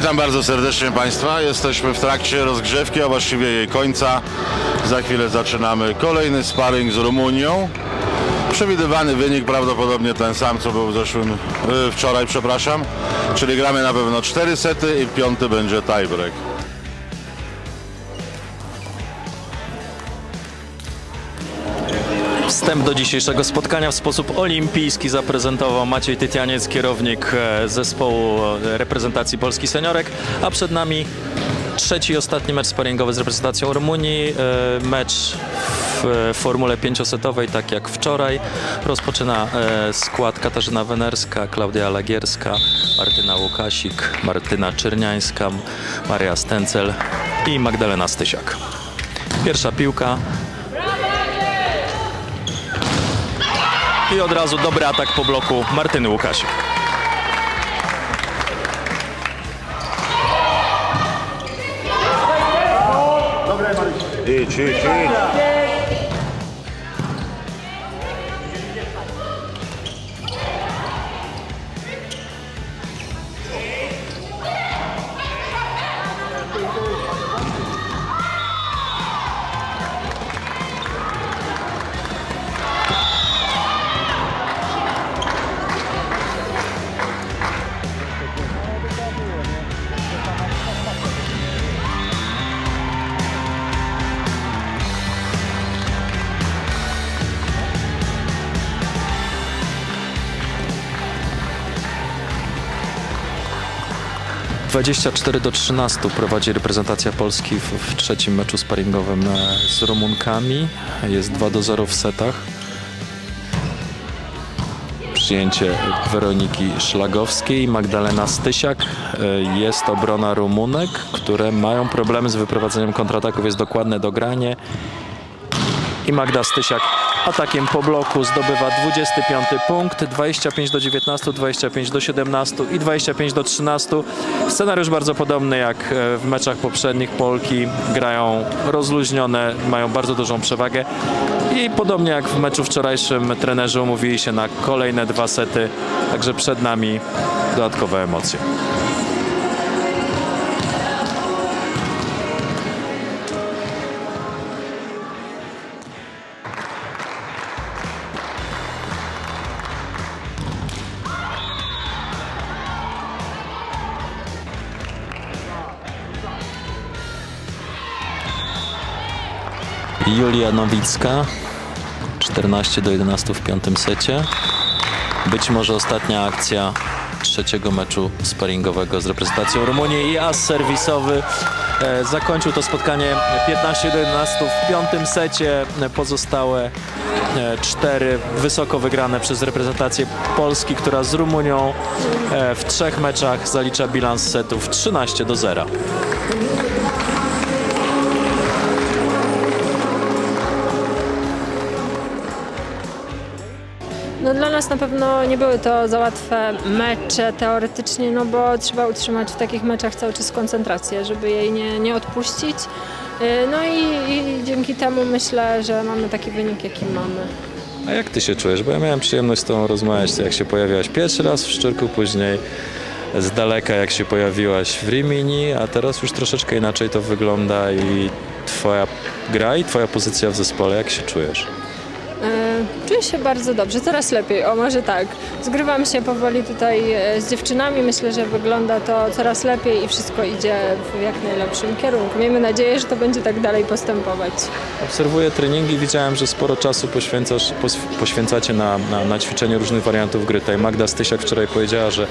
Witam bardzo serdecznie Państwa. Jesteśmy w trakcie rozgrzewki, a właściwie jej końca. Za chwilę zaczynamy kolejny sparring z Rumunią. Przewidywany wynik prawdopodobnie ten sam, co był w zeszłym, y, wczoraj, przepraszam. Czyli gramy na pewno cztery sety i piąty będzie tiebreak. Wstęp do dzisiejszego spotkania w sposób olimpijski zaprezentował Maciej Tytianiec, kierownik e, zespołu e, reprezentacji Polski Seniorek, a przed nami trzeci i ostatni mecz sparingowy z reprezentacją Rumunii. E, Mecz w formule pięciosetowej, tak jak wczoraj. Rozpoczyna skład Katarzyna Wenerska, Klaudia Lagierska, Martyna Łukasik, Martyna Czerniańska, Maria Stencel i Magdalena Stysiak. Pierwsza piłka, I od razu dobry atak po bloku Martyny Łukasik. Idź, idź, idź. Dwadzieścia cztery do 13 prowadzi reprezentacja Polski w, w trzecim meczu sparingowym e, z Rumunkami. Jest 2 do 0 w setach. Przyjęcie Weroniki Szlagowskiej, Magdalena Stysiak. E, Jest obrona Rumunek, które mają problemy z wyprowadzeniem kontrataków. Jest dokładne dogranie. I Magda Stysiak atakiem po bloku zdobywa 25 punkt, 25 do 19, 25 do 17 i 25 do 13. Scenariusz bardzo podobny jak e, w meczach poprzednich. Polki grają rozluźnione, mają bardzo dużą przewagę i podobnie jak w meczu wczorajszym trenerzy umówili się na kolejne dwa sety, także przed nami dodatkowe emocje. Julia Nowicka 14 do 11 w piątym secie. Być może ostatnia akcja trzeciego meczu sparingowego z reprezentacją Rumunii i as serwisowy e, zakończył to spotkanie 15 do 11 w piątym secie. Pozostałe e, cztery wysoko wygrane przez reprezentację Polski, która z Rumunią e, w trzech meczach zalicza bilans setów 13 do 0. No dla nas na pewno nie były to za łatwe mecze teoretycznie, no bo trzeba utrzymać w takich meczach cały czas koncentrację, żeby jej nie, nie odpuścić. Yy, No i, i dzięki temu myślę, że mamy taki wynik, jaki mamy. A jak ty się czujesz? Bo ja miałem przyjemność z tobą rozmawiać, jak się pojawiłaś pierwszy raz w Szczyrku, później z daleka jak się pojawiłaś w Rimini, a teraz już troszeczkę inaczej to wygląda i twoja gra i twoja pozycja w zespole, jak się czujesz? Czuję się bardzo dobrze, coraz lepiej, o może tak. Zgrywam się powoli tutaj e, z dziewczynami, myślę, że wygląda to coraz lepiej i wszystko idzie w jak najlepszym kierunku. Miejmy nadzieję, że to będzie tak dalej postępować. Obserwuję treningi, widziałem, że sporo czasu poświęcasz, poświęcacie na, na, na ćwiczenie różnych wariantów gry. Tutaj Magda Stysiak wczoraj powiedziała, że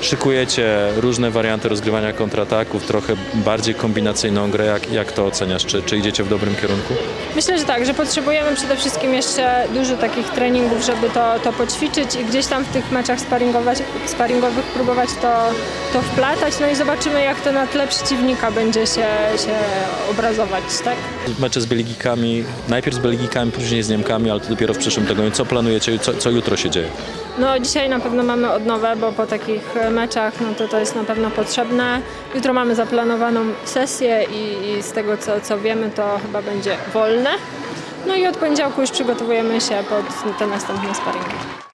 szykujecie różne warianty rozgrywania kontrataków, trochę bardziej kombinacyjną grę. Jak, jak to oceniasz? Czy, czy idziecie w dobrym kierunku? Myślę, że tak, że potrzebujemy przede wszystkim jeszcze dużo takich treningów, żeby to, to poćwiczyć i gdzieś tam w tych meczach sparingować, sparingowych próbować to, to wplatać, no i zobaczymy jak to na tle przeciwnika będzie się, się obrazować, tak? Mecze z Belgikami, najpierw z Belgikami, później z Niemkami, ale to dopiero w przyszłym tygodniu. Co planujecie, co, co jutro się dzieje? No dzisiaj na pewno mamy odnowę, bo po takich meczach no to to jest na pewno potrzebne. Jutro mamy zaplanowaną sesję i, i z tego co, co wiemy to chyba będzie wolne. No i od poniedziałku już przygotowujemy się pod te następne sparingi.